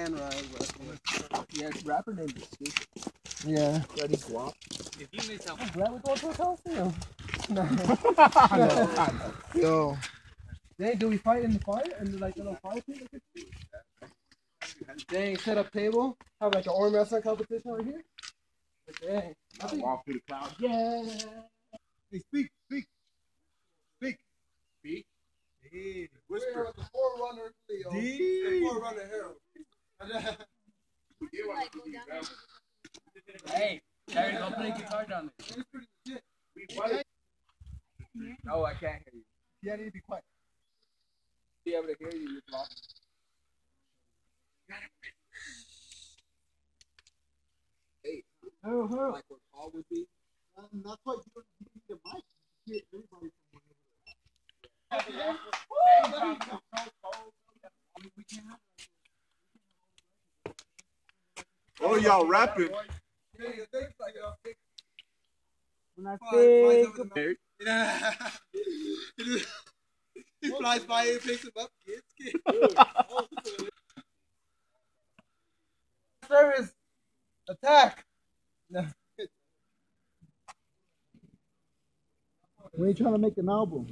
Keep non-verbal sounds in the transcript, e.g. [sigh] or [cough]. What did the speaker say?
And right, Yeah, rapper name is stupid. Yeah. Freddie Guap. If you miss out, Glad we're going to a Coliseum. I know, I know. Yo. Dang, do we fight in the fire? In the, like the little fire pit? Dang, set up table. Have like an arm wrestling competition right here. Dang. I think, Walk through the cloud. yeah. Hey, speak, speak, speak, Speak. Hey, We're whisper. with the forerunner Leo. D. The forerunner Harold. like go down there. Hey, Terry, go play guitar down there. It's pretty legit. We fight. No, I can't hear you. Yeah, I need to be quiet. Be able to hear you. You're blocked. Harold, Harold. Like what Paul would be. Um, that's why you don't need the mic. You hear everybody from Oh, y'all rapping. When I Flies think over the Yeah. he flies by and picks him up. Gets scared. Service. [laughs] [laughs] Attack. No. We ain't trying to make an album.